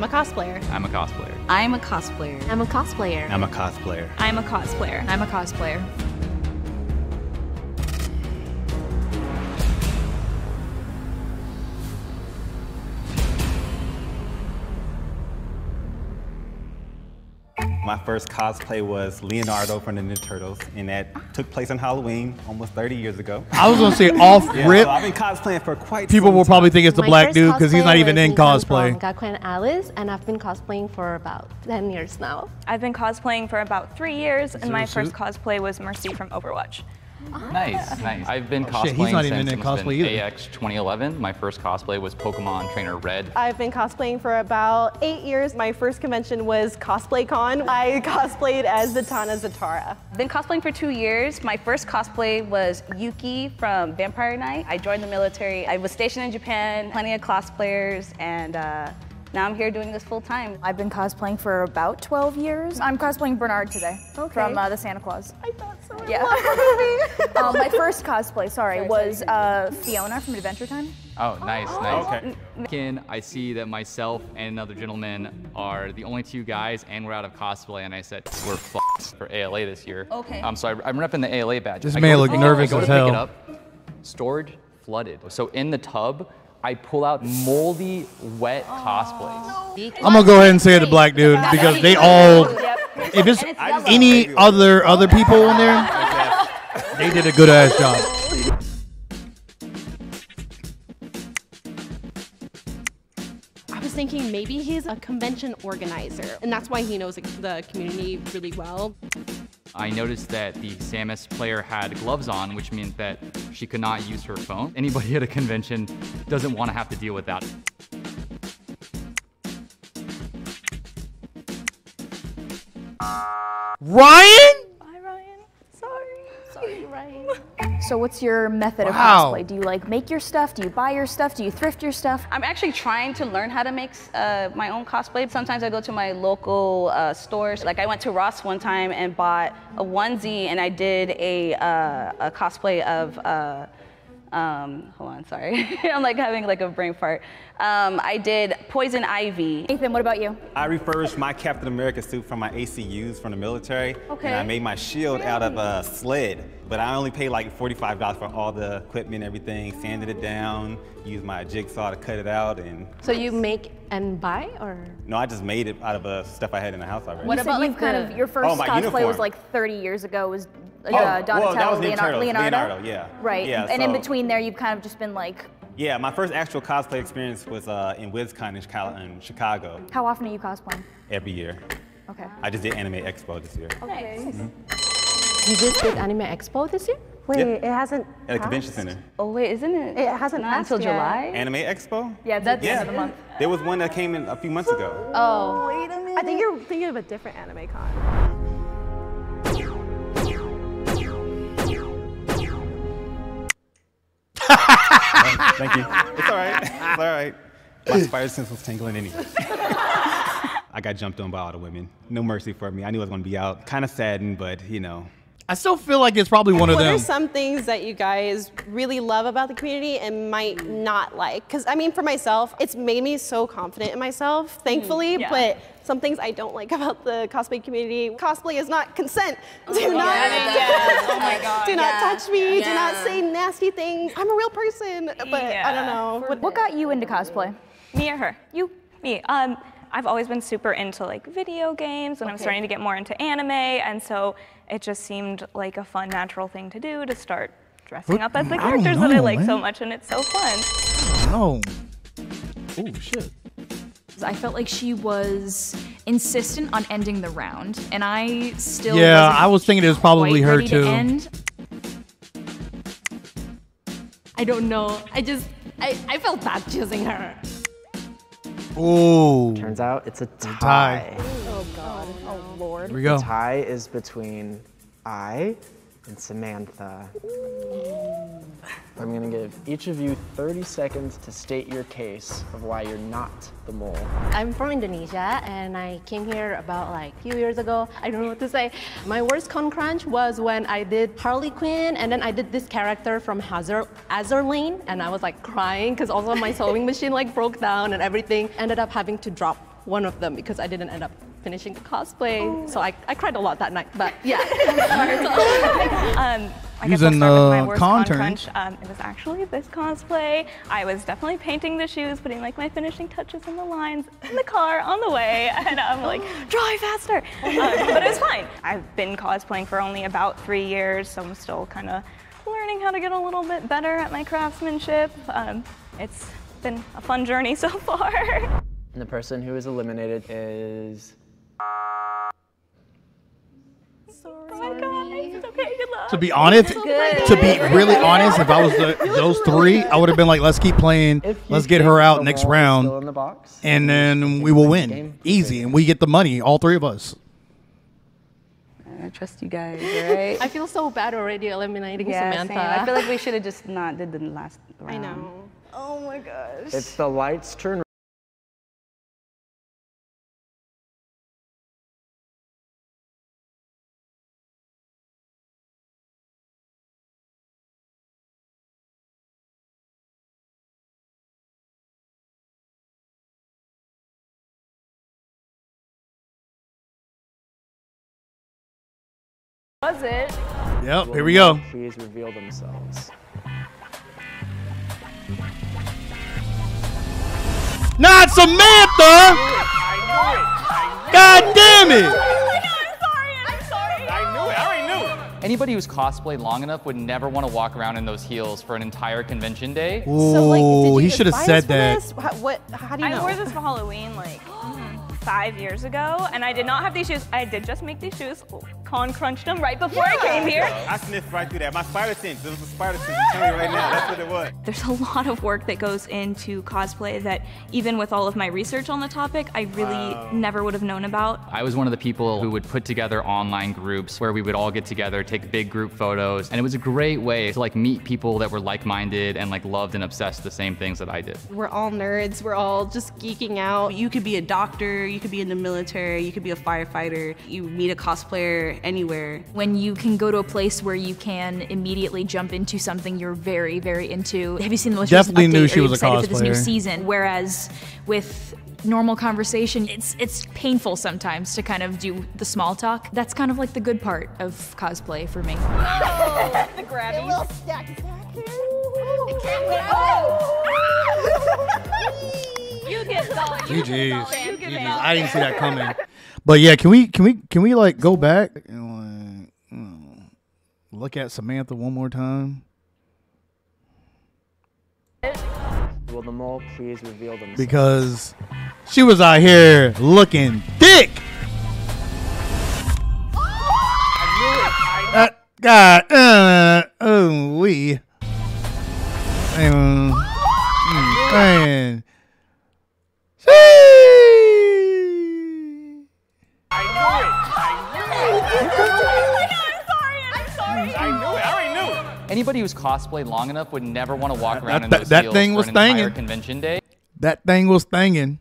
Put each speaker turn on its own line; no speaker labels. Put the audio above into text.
I'm a cosplayer.
I'm a cosplayer.
I'm a cosplayer.
I'm a cosplayer.
I'm a cosplayer.
I'm a cosplayer.
I'm a cosplayer.
My first cosplay was Leonardo from the Ninja Turtles, and that took place on Halloween almost 30 years ago.
I was gonna say off
Yeah,
rip.
so I've been cosplaying for quite
People
some
will probably think it's the
My
black dude because he's not even
was
in
Mikan
cosplay.
From Gakuen Alice, and I've been cosplaying for about 10 years now.
I've been cosplaying for about three years, and my first cosplay was Mercy from Overwatch.
Nice, nice. I've been
Oh,
cosplaying
shit, he's not even
since
in
it must have
cosplay
been
either.
AX 2011. My first cosplay was Pokemon Trainer Red.
I've been cosplaying for about eight years. My first convention was Cosplay Con. I cosplayed as Zatanna Zatara.
Been cosplaying for two years. My first cosplay was Yuki from Vampire Knight. I joined the military. I was stationed in Japan, plenty of cosplayers, and uh, now I'm here doing this full time.
I've been cosplaying for about 12 years. I'm cosplaying Bernard today from uh, the Santa Clause.
I thought so. I
Yeah.
love
um, my first cosplay, sorry, was uh, Fiona from Adventure Time.
Oh, nice, nice.
Okay.
Again, I see that myself and another gentleman are the only two guys, and we're out of cosplay. And I said, we're fucked for ALA this year.
Okay.
Um, so I, I'm repping the ALA badge.
This
I
man
go to
look nervous
I go
as hell.
it up, storage flooded. So in the tub, I pull out moldy, wet cosplays.
I'm gonna go ahead and say it to black dude because they all. If it's any other other people in there, they did a good ass job.
I was thinking maybe he's a convention organizer, and that's why he knows the community really well.
I noticed that the Samus player had gloves on, which meant that she could not use her phone. Anybody at a convention doesn't want to have to deal with that.
Ryan.
Sorry.
Sorry, Ryan.
So what's your method
Wow.
of cosplay? Do you like make your stuff? Do you buy your stuff? Do you thrift your stuff?
I'm actually trying to learn how to make uh, my own cosplay. Sometimes I go to my local uh, stores. Like I went to Ross one time and bought a onesie, and I did a, uh, a cosplay of. Uh, um, hold on, sorry. I'm like having like a brain fart. Um, I did Poison Ivy.
Nathan, what about you?
I refurbished my Captain America suit from my ACUs from the military.
Okay.
And I made my shield out of a sled. But I only paid like $45 for all the equipment, everything, sanded it down, used my jigsaw to cut it out, and
So you make and buy, or?
no, I just made it out of uh, stuff I had in the house already.
you
about, like,
kind
the-
of your first
Oh,
cosplay
uniform.
was like 30 years ago. Was uh,
Oh, well,
Donatello,
that was
Leonardo, Leonardo?
Leonardo, yeah.
Right.
Yeah,
and in between there, you've kind of just been like,
Yeah, my first actual cosplay experience was uh, in WizCon in, Chicago, in Chicago
how often are you cosplaying?
every year.
Okay.
I just did Anime Expo this year. Okay.
You just did Anime Expo this year?
Wait,
Yeah.
it hasn't.
At a convention center.
Oh wait, isn't it?
It hasn't
not
passed
until
yet.
July.
Anime Expo?
Yeah, that's at the
Yeah.
end of the month.
There was one that came in a few months ago.
Oh. wait a minute.
I think you're thinking of a different anime con.
Thank you. It's all right. It's all right. My spider sense was tingling anyway. I got jumped on by all the women. No mercy for me. I knew I was going to be out. Kind of saddened, but you know.
I still feel like it's probably one of
What
them.
are some things that you guys really love about the community and might not like? Because I mean, for myself, it's made me so confident in myself, thankfully.
yeah.
But some things I don't like about the cosplay community. Cosplay is not consent. Do not,
Oh my god.
do not
Yeah.
touch me. Do not say nasty things. I'm a real person, but I don't know. What,
What got you into cosplay?
Me or her? You. Me. Um, I've always been super into like video games, and I'm starting to get more into anime, and so it just seemed like a fun, natural thing to do to start dressing up as the
I don't
characters that I
know,
like so much, and it's so fun.
No. Oh shit.
I felt like she was insistent on ending the round, and I still
Yeah, I was thinking it was probably her
ready to
too.
end.
I don't know. I just, I, I felt bad choosing her.
Ooh.
Turns out it's a
tie.
tie.
oh God.
Oh Lord.
Here we go.
The Tie is between I and Samantha. I'm gonna give each of you 30 seconds to state your case of why you're not the mole.
I'm from Indonesia and I came here about like a few years ago. I don't know what to say. My worst con crunch was when I did Harley Quinn and then I did this character from Hazard, Azur Lane and I was like crying because also my sewing machine like broke down and everything. Ended up having to drop one of them because I didn't end up finishing the cosplay. So I, I cried a lot that night. But yeah.
um, I guess I'll
Using,
start with my worst
con
con crunch. Um, it was actually this cosplay. I was definitely painting the shoes, putting like my finishing touches on the lines in the car on the way, and I'm like, drive faster. Um, but it was fine. I've been cosplaying for only about three years, so I'm still kind of learning how to get a little bit better at my craftsmanship. Um, it's been a fun journey so far.
And the person who is eliminated is.
Sorry, oh guys. It's okay. Good luck.
To be honest, to be really honest, if I was the, those three, I would have been like, let's keep playing.
If you
Let's get her
think
out
the
next
ball is
round,
still in the box,
and then we will win
game.
easy, and we get the money, all three of us.
I trust you guys, right?
I feel so bad already eliminating
yeah,
Samantha.
same. I feel like we should have just not did the last round.
I know.
Oh my gosh.
It's the lights turn.
Was it?
Yep,
Will
here we go.
mall Please reveal themselves.
Not Samantha! God damn it!
Oh I knew it. I already knew.
Anybody who's cosplayed long enough would never want to walk around in those heels for an entire convention day.
So, like, did
Ooh,
you
he should have said
this for
that.
this? How, what? How do you
I
know?
wore this for Halloween like five years ago, and I did not have these shoes. I did just make these shoes. Con crunched them right before I came here.
I sniffed right through that. My spider sense. It was a spider sense. I'm telling you right now. That's what it was.
There's a lot of work that goes into cosplay that even with all of my research on the topic, I really never would have known about.
I was one of the people who would put together online groups where we would all get together, take big group photos, and it was a great way to like meet people that were like-minded and like loved and obsessed the same things that I did.
We're all nerds. We're all just geeking out.
You could be a doctor, you could be in the military, you could be a firefighter, you meet a cosplayer anywhere.
When you can go to a place where you can immediately jump into something you're very, very into. Have you seen the most recent
Definitely knew she
Are you
was a
excited for this new season? Whereas with normal conversation, it's it's painful sometimes to kind of do the small talk. That's kind of like the good part of cosplay for me.
the grabbies. You get Dolly. You
GG's.
get Dolly. You get
GG's.
Dolly.
I didn't see that coming. But yeah, can we can we can we like go back and like, mm, look at Samantha one more time?
Will the mole please reveal themselves?
Because she was out here looking thick. Uh, God, uh, oh we, um, man,
Anybody who's cosplayed long enough would never want to walk
That-
around in
that-
those
that
heels
thing
for
was
an entire convention day.
that thing was thangin'.